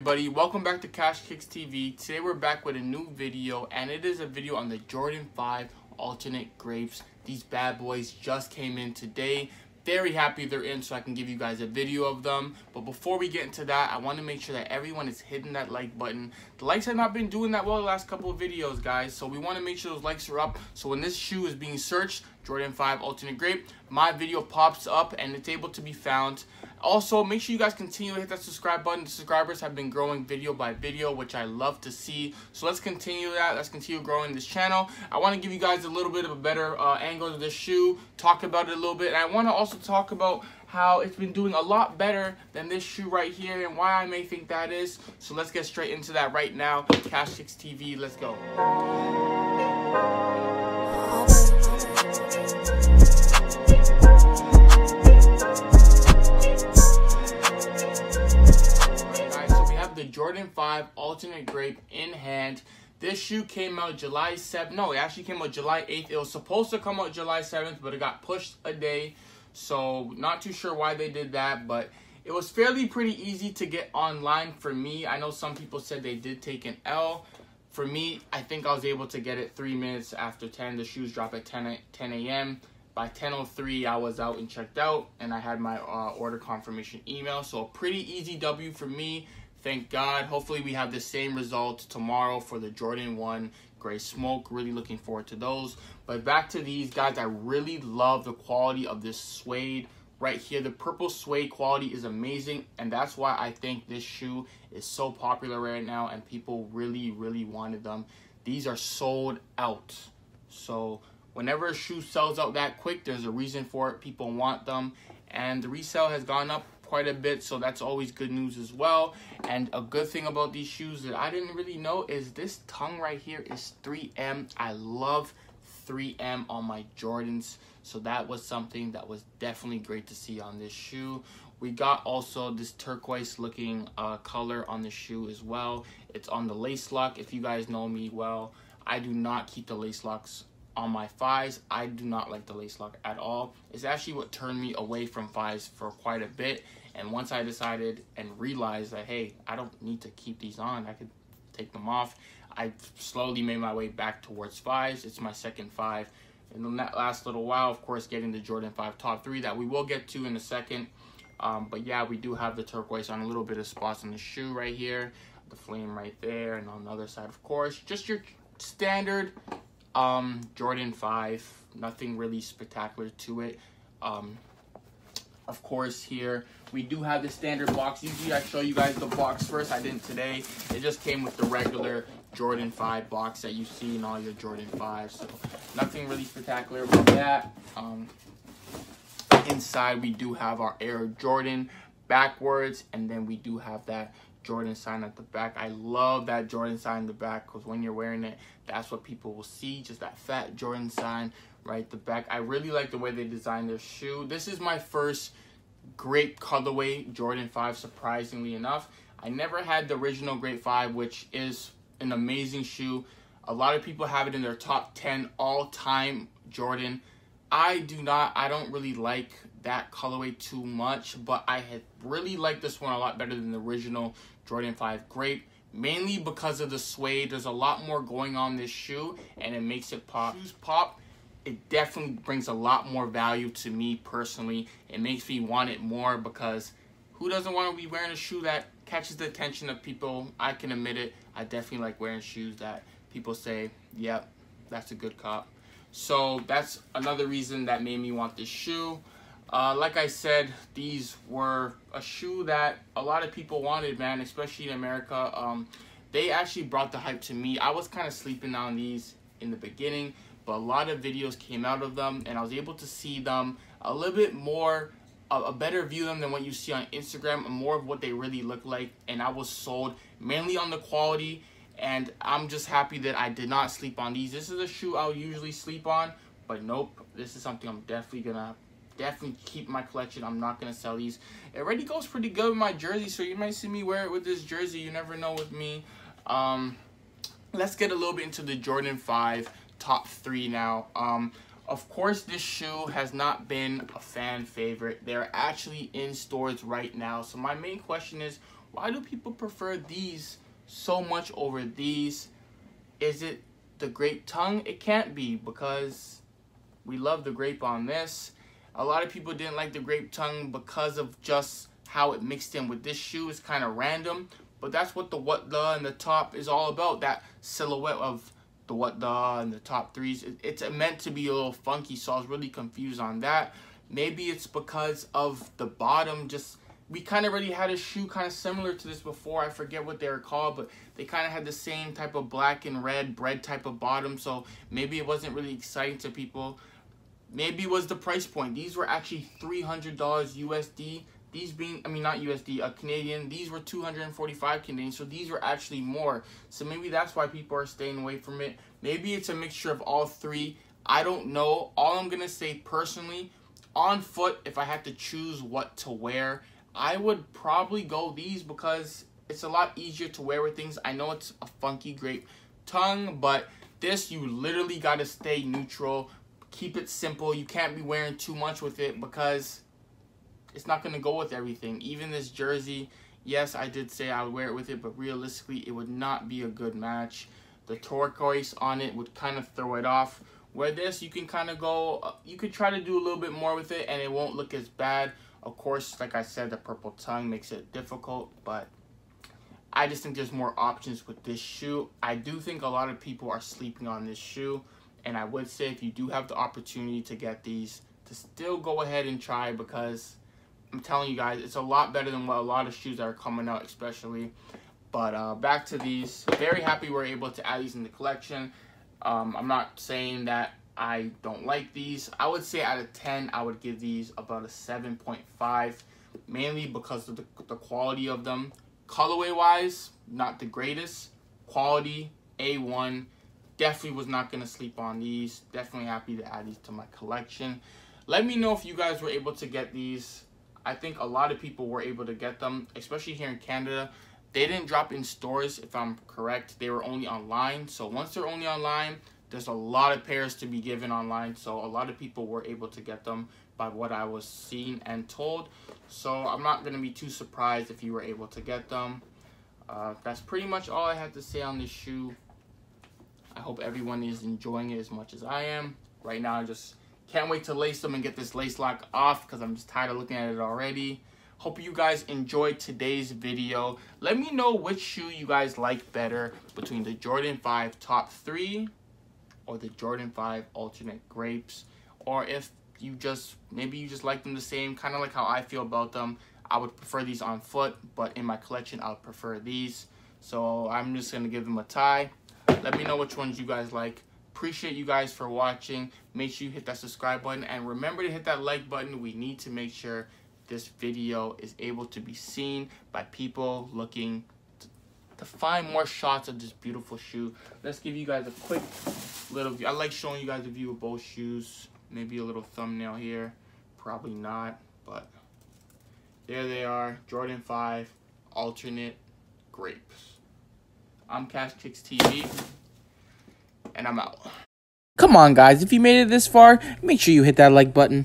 everybody. Welcome back to cash kickz tv today we're back with a new video and it is a video on the jordan 5 alternate grapes these bad boys just came in today. Very happy they're in so i can give you guys a video of them. But before we get into that i want to make sure that everyone is hitting that like button. The likes have not been doing that well the last couple of videos guys so we want to make sure those likes are up. So when this shoe is being searched jordan 5 alternate grape my video pops up and it's able to be found also, make sure you guys continue to hit that subscribe button. The subscribers have been growing video by video, which I love to see. So let's continue that. Let's continue growing this channel. I want to give you guys a little bit of a better uh, angle of this shoe, talk about it a little bit. And I want to also talk about how it's been doing a lot better than this shoe right here and why I may think that is. So let's get straight into that right now. Cash Kickz TV, let's go. Jordan 5 alternate grape in hand. This shoe came out July 7th. No, it actually came out July 8th. It was supposed to come out July 7th, but it got pushed a day. So, not too sure why they did that, but it was fairly pretty easy to get online for me. I know some people said they did take an L. For me, I think I was able to get it three minutes after 10. The shoes drop at 10, 10 a.m. By 10.03, I was out and checked out, and I had my uh, order confirmation email. So, a pretty easy W for me. Thank God. Hopefully we have the same result tomorrow for the Jordan 1 Gray Smoke. Really looking forward to those. But back to these guys, I really love the quality of this suede right here. The purple suede quality is amazing. And that's why I think this shoe is so popular right now. And people really, really wanted them. These are sold out. So whenever a shoe sells out that quick, there's a reason for it. People want them. And the resale has gone up quite a bit so that's always good news as well. And a good thing about these shoes that I didn't really know is this tongue right here is 3M I love 3M on my Jordans so that was something that was definitely great to see on this shoe. We got also this turquoise looking uh, color on the shoe as well. It's on the lace lock if you guys know me well. I do not keep the lace locks on my fives. I do not like the lace lock at all. It's actually what turned me away from fives for quite a bit. And once I decided and realized that, hey, I don't need to keep these on, I could take them off, I slowly made my way back towards fives. It's my second five. And In that last little while, of course, getting the Jordan 5 top three that we will get to in a second. Um, but yeah, we do have the turquoise on a little bit of spots on the shoe right here, the flame right there, and on the other side, of course, just your standard um, Jordan 5, nothing really spectacular to it. Um, of course, here we do have the standard box. Usually I show you guys the box first. I didn't today. It just came with the regular Jordan 5 box that you see in all your Jordan 5s. So nothing really spectacular about that. Um, inside we do have our Air Jordan backwards. And then we do have that Jordan sign at the back. I love that Jordan sign in the back because when you're wearing it, that's what people will see. Just that fat Jordan sign right the back. I really like the way they designed their shoe. This is my first grape colorway Jordan 5, surprisingly enough. I never had the original Grape 5, which is an amazing shoe. A lot of people have it in their top 10 all-time Jordan. I do not, I don't really like that colorway too much, but I really like this one a lot better than the original Jordan 5 Grape, mainly because of the suede. There's a lot more going on this shoe, and it makes it pop. Shoes pop. It definitely brings a lot more value to me personally. It makes me want it more because who doesn't want to be wearing a shoe that catches the attention of people? I can admit it. I definitely like wearing shoes that people say, yep, that's a good cop. So that's another reason that made me want this shoe. Uh, like I said, these were a shoe that a lot of people wanted, man, especially in America. Um, they actually brought the hype to me. I was kind of sleeping on these in the beginning, but a lot of videos came out of them, and I was able to see them a little bit more, a, a better view of them than what you see on Instagram, more of what they really look like, and I was sold mainly on the quality, and I'm just happy that I did not sleep on these. This is a shoe I would usually sleep on, but nope, this is something I'm definitely gonna definitely keep my collection. I'm not going to sell these. It already goes pretty good with my jersey, so you might see me wear it with this jersey. You never know with me. Um, let's get a little bit into the Jordan 5 top three now. Um, of course, this shoe has not been a fan favorite. They're actually in stores right now. So my main question is, why do people prefer these so much over these? Is it the grape tongue? It can't be because we love the grape on this. A lot of people didn't like the grape tongue because of just how it mixed in with this shoe. It's kind of random, but that's what the what the and the top is all about. That silhouette of the what the and the top threes. It's meant to be a little funky, so I was really confused on that. Maybe it's because of the bottom just we kind of already had a shoe kind of similar to this before. I forget what they were called, but they kind of had the same type of black and red bred type of bottom. So maybe it wasn't really exciting to people. Maybe was the price point. These were actually $300 USD. These being, I mean, not USD, a uh, Canadian. These were 245 Canadian, so these were actually more. So maybe that's why people are staying away from it. Maybe it's a mixture of all three. I don't know. All I'm going to say personally, on foot, if I had to choose what to wear, I would probably go these because it's a lot easier to wear with things. I know it's a funky grape tongue, but this, you literally got to stay neutral. Keep it simple. You can't be wearing too much with it because it's not going to go with everything. Even this jersey, yes, I did say I would wear it with it, but realistically, it would not be a good match. The turquoise on it would kind of throw it off. Where this, you can kind of go, uh, you could try to do a little bit more with it and it won't look as bad. Of course, like I said, the purple tongue makes it difficult, but I just think there's more options with this shoe. I do think a lot of people are sleeping on this shoe, and I would say if you do have the opportunity to get these, to still go ahead and try because I'm telling you guys, it's a lot better than what a lot of shoes are coming out, especially. But uh, back to these. Very happy we're able to add these in the collection. Um, I'm not saying that I don't like these. I would say out of 10, I would give these about a 7.5, mainly because of the, the quality of them. Colorway wise, not the greatest. Quality, A1. Definitely was not going to sleep on these. Definitely happy to add these to my collection. Let me know if you guys were able to get these. I think a lot of people were able to get them, especially here in Canada. They didn't drop in stores, if I'm correct. They were only online. So once they're only online, there's a lot of pairs to be given online. So a lot of people were able to get them by what I was seen and told. So I'm not going to be too surprised if you were able to get them. Uh, that's pretty much all I have to say on this shoe. I hope everyone is enjoying it as much as I am. Right now, I just can't wait to lace them and get this lace lock off because I'm just tired of looking at it already. Hope you guys enjoyed today's video. Let me know which shoe you guys like better between the Jordan 5 top 3 or the Jordan 5 alternate grapes. Or if you just, maybe you just like them the same, kind of like how I feel about them. I would prefer these on foot, but in my collection, I would prefer these. So I'm just going to give them a tie. Let me know which ones you guys like. Appreciate you guys for watching. Make sure you hit that subscribe button. And remember to hit that like button. We need to make sure this video is able to be seen by people looking to, find more shots of this beautiful shoe. Let's give you guys a quick little view. I like showing you guys a view of both shoes. Maybe a little thumbnail here. Probably not, but there they are. Jordan 5 alternate grapes. I'm Cash Kickz TV, and I'm out. Come on, guys. If you made it this far, make sure you hit that like button.